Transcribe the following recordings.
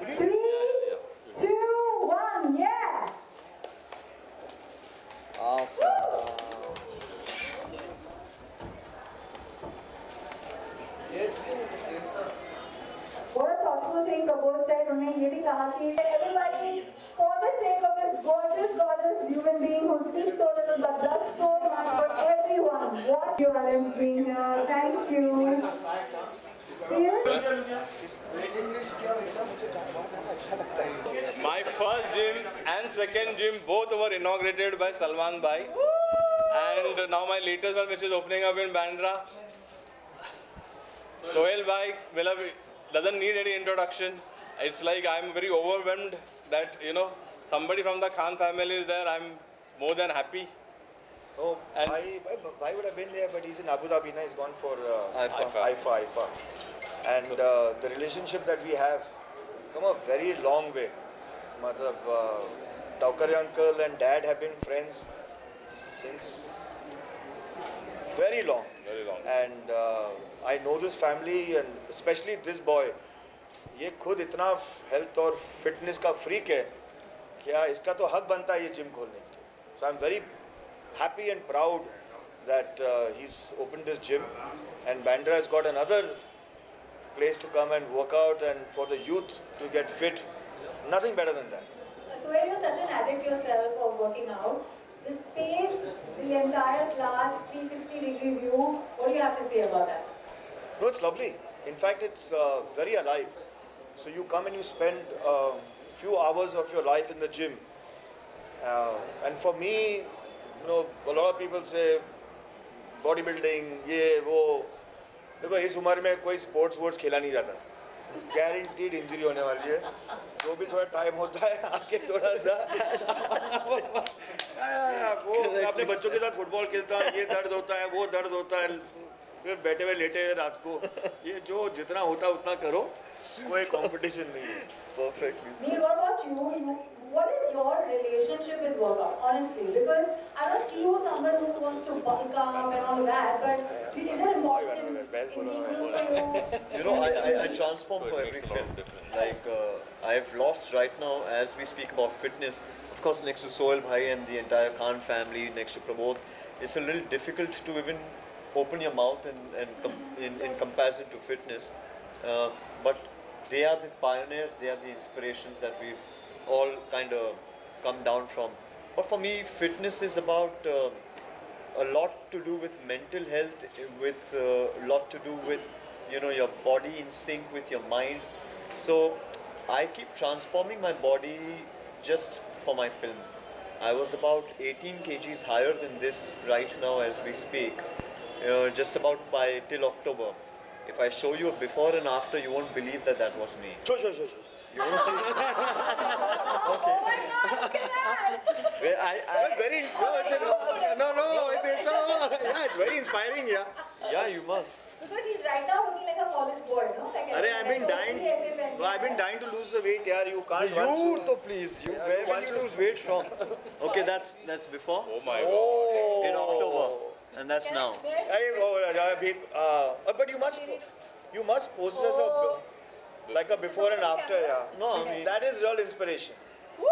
Three, two, one, yeah! Awesome. What a thoughtful thing Prabodh said. उन्होंने ये भी कहा कि everybody, for the sake of this gorgeous, gorgeous human being who speaks so little but does so much for everyone, what you are being here. Thank you. See you. My first gym and second gym both were inaugurated by Salman Bhai. And now my latest one which is opening up in Bandra. Sohail Bhai doesn't need any introduction. It's like I'm very overwhelmed that, you know, somebody from the Khan family is there. I'm more than happy. Oh, And- Bhai, Bhai, Bhai would have been there, but he's in Abu Dhabi now. He's gone for uh, IIFA. IIFA, IIFA. And uh, the relationship that we have come a very long way. Matlab, uh, Taukari uncle and dad have been friends since very long. Very long. And uh, I know this family and especially this boy. ये खुद इतना health और fitness का freak है क्या इसका तो हक बनता है ये जिम खोलने के लिए so I am very happy and proud that uh, he's opened this gym and Bandra has got another place to come and work out and for the youth to get fit. Nothing better than that. Sohail, you're such an addict yourself of working out. The space, the entire class, 360 degree view, what do you have to say about that? No, it's lovely. In fact, it's uh, very alive. So you come and you spend a few hours of your life in the gym. Uh, and for me, you know, a lot of people say bodybuilding, ये वो देखो इस उम्र में कोई sports वोर्ट्स खेला नहीं जाता गारंटीड इंजरी होने वाली है जो भी थोड़ा टाइम होता है आके थोड़ा सा वो अपने बच्चों के साथ फुटबॉल खेलता हूँ ये दर्द होता है वो दर्द होता है फिर बैठे हुए लेटे हैं रात को ये जो जितना होता है उतना करो कोई कंपटीशन नहीं है Perfectly. Neil, what about you? you? What is your relationship with workout, honestly? Because I don't see you as someone who wants to bulk up and all that, but is it important in, in bolo you? You know, I, I, I transform So for it every makes a lot film. Like, uh, I've lost right now, as we speak about fitness, of course, next to Sohail Bhai and the entire Khan family, next to Pramod, it's a little difficult to even open your mouth and, and com- in, in comparison to fitness. Uh, but they are the pioneers, they are the inspirations that we've all kind of come down from. But for me, fitness is about uh, a lot to do with mental health, with a lot to do with you know your body in sync with your mind. So I keep transforming my body just for my films. I was about 18 kgs higher than this right now as we speak, uh, just about by till October. If I show you a before and after, you won't believe that that was me. Sure, sure, sure, sure. You won't see. okay. Oh my God! Look at that. I, I, so very. No, it's a, no, no, no. It's, it's a, yeah, it's very inspiring. Yeah. Yeah, you must. Because he's right now looking like a college boy, no? Like Arre, I've been dying. No, I've been dying to lose the weight, Yeah, You can't. You, to please. You, yeah, where can you lose weight from? Okay, that's that's before. Oh my oh. God. Oh. In October and that's now. Oh, uh, uh, but you must, you must post this a, like a before and after. Yeah. No, I mean, that is real inspiration. Woo!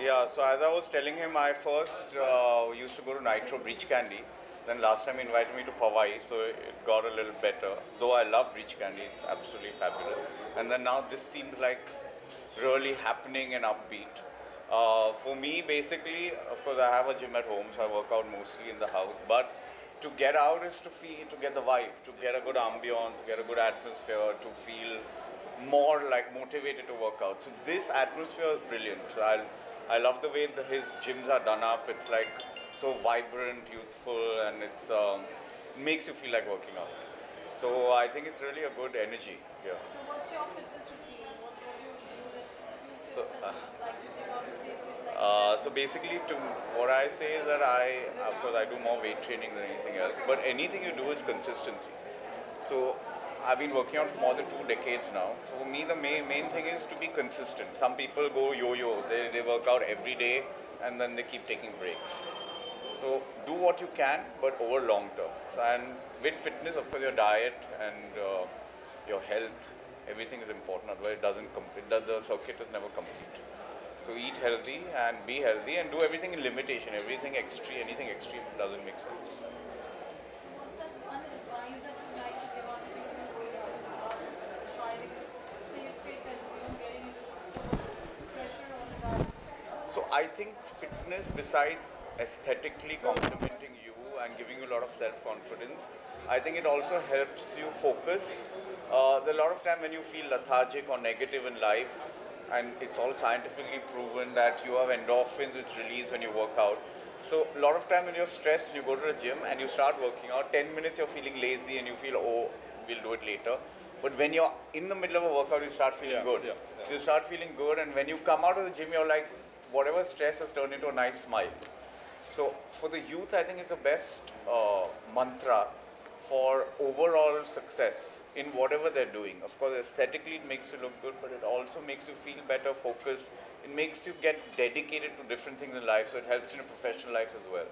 Yeah, so as I was telling him, I first uh, used to go to Nitro Breach Candy. Then last time he invited me to Hawaii, so it got a little better. Though I love Breach Candy, it's absolutely fabulous. And then now this seems like really happening and upbeat. Uh, for me, basically, of course, I have a gym at home, so I work out mostly in the house. But to get out is to feel, to get the vibe, to get a good ambience, to get a good atmosphere, to feel more like motivated to work out. So this atmosphere is brilliant. So I, I love the way the, his gyms are done up. It's like so vibrant, youthful, and it's um, makes you feel like working out. So I think it's really a good energy here. So what's your fitness routine? Like Uh, so basically, to what I say is that I, of course, I do more weight training than anything else. But anything you do is consistency. So I've been working out for more than two decades now. So for me, the main main thing is to be consistent. Some people go yo-yo. They they work out every day and then they keep taking breaks. So do what you can, but over long term. So and with fitness, of course, your diet and uh, your health, everything is important. Otherwise, it doesn't complete. The, the circuit is never complete. So eat healthy and be healthy and do everything in limitation. Everything extreme, anything extreme doesn't make sense. So I think fitness, besides aesthetically complimenting you and giving you a lot of self-confidence, I think it also helps you focus. Uh, a lot of time when you feel lethargic or negative in life, and it's all scientifically proven that you have endorphins which release when you work out. So a lot of time when you're stressed and you go to the gym and you start working out, 10 minutes you're feeling lazy and you feel, oh, we'll do it later. But when you're in the middle of a workout, you start feeling good. You start feeling good, and when you come out of the gym, you're like, whatever stress has turned into a nice smile. So for the youth, I think it's the best uh, mantra for overall success in whatever they're doing. Of course, aesthetically it makes you look good, but it also makes you feel better, focus. It makes you get dedicated to different things in life, so it helps in your professional life as well.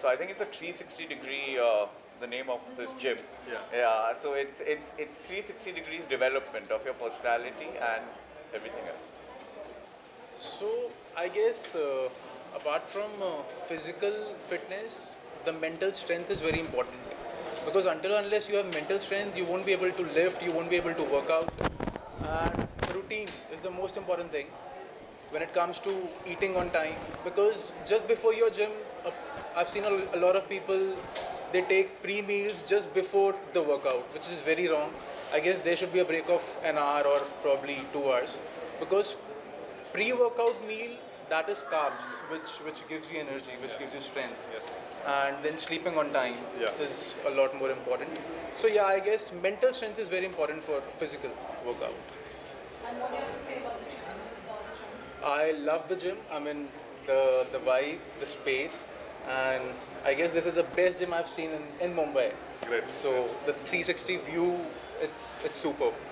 So I think it's a 360 degree. Uh, the name of this gym. Yeah. Yeah. So it's it's it's 360 degrees development of your personality and everything else. So I guess uh, apart from uh, physical fitness, the mental strength is very important because until unless you have mental strength, you won't be able to lift, you won't be able to work out, and routine is the most important thing when it comes to eating on time. Because just before your gym, I've seen a, lot of people they take pre meals just before the workout, which is very wrong. I guess there should be a break of an hour or probably two hours. Because pre-workout meal that is carbs which which gives you energy which gives you strength Yes. and then sleeping on time Yeah. is a lot more important so yeah i guess mental strength is very important for physical workout And what do you have to say about the gym? You just saw the gym. i love the gym i mean the the vibe the space and i guess this is the best gym i've seen in, in mumbai Great. so the 360 view it's it's superb Great.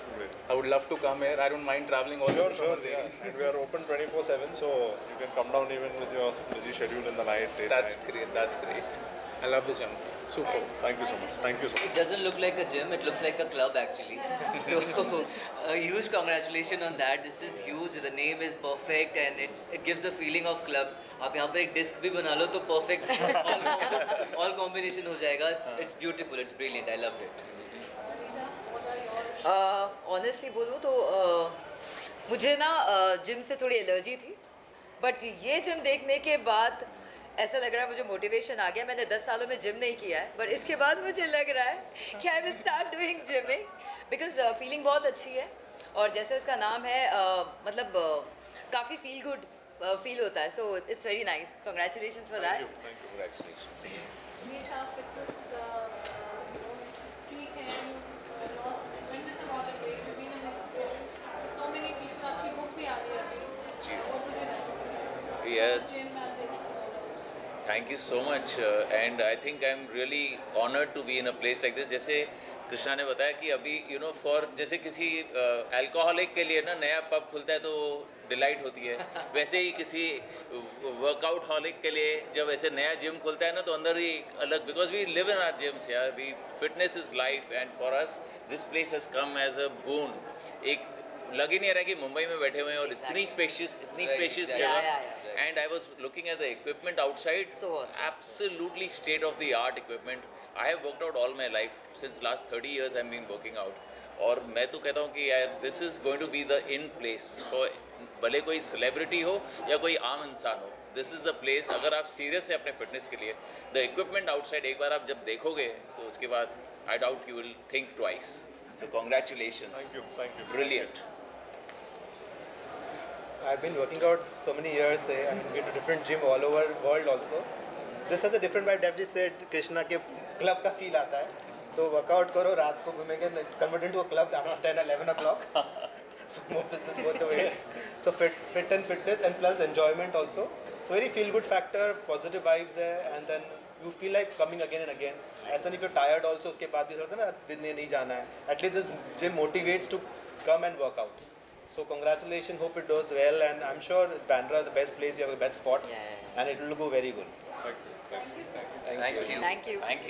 i would love to come here i don't mind traveling all the Sure, way sure. from Yeah. Andheri. And we are open 24/7, so you can come down even with your busy schedule in the night. Day that's time. great that's great i love the gym superb Thank you so much. Thank you so much. It doesn't look like a gym, it looks like a club actually. So, a huge congratulations on that. This is huge. The name is perfect and it's it gives the feeling of club. आप यहाँ पे एक disc भी बना लो तो perfect all combination हो जाएगा. It's, it's beautiful. It's brilliant. I loved it. Honestly बोलूँ तो uh, मुझे ना जिम से थोड़ी एलर्जी थी। बट ये जिम देखने के बाद ऐसा लग रहा है मुझे मोटिवेशन आ गया। मैंने 10 सालों में जिम नहीं किया है। बट इसके बाद मुझे लग रहा है कि I will start doing gymming because feeling बहुत अच्छी है। और जैसे इसका नाम है uh, मतलब uh, काफ़ी फील गुड फील होता है। So it's very nice congratulation for that uh, freak है, you uh, lost tremendous amount of weight. You've been an inspiration to so many people. आपकी book भी आ रही है अभी. What would you like to say? Yeah, uh, thank you so much. Uh, and I think I'm really honored to be in a place like this. जैसे कृष्णा ने बताया कि अभी यू नो फॉर जैसे किसी अल्कोहलिक के लिए ना नया पब खुलता है तो डिलाइट होती है वैसे ही किसी वर्कआउट हॉलिक के लिए जब ऐसे नया जिम खुलता है ना तो अंदर ही अलग because we live in our gyms यार we fitness is life and for us this place has come as a boon एक लग ही नहीं रहा कि मुंबई में बैठे हुए हैं और इतनी. स्पेशियस इतनी स्पेशियस जगह yeah. and I was looking at the equipment outside. So awesome. Absolutely state of the art equipment. I have worked out all my life since last 30 years. I've been और मैं तो कहता हूँ कि यार this is going to be the in place for भले कोई celebrity हो या कोई आम इंसान हो दिस इज़ द प्लेस अगर आप सीरियस है अपने फिटनेस के लिए द इक्विपमेंट आउटसाइड एक बार आप जब देखोगे तो उसके बाद I doubt you will think twice so congratulation Thank you. Thank you. Brilliant I've been working out so many years. eh, I'm going to different gym all over world also. This has a different vibe. Definitely said Krishna के club का feel आता है. तो workout करो रात को घूमेंगे convert into a club after 10 11 o'clock. so more business both the ways. So fit, fit and fitness and plus enjoyment also. So very feel good factor, positive vibes है and then you feel like coming again and again. ऐसा नहीं फिर tired also उसके बाद भी है ना दिन नहीं जाना है. At least this gym motivates to come and work out. So congratulations, hope it does well, and I'm sure Bandra is the best place. You have the best spot, Yeah, yeah, and it will go very good. thank you Thank you. Thank you. Thank you.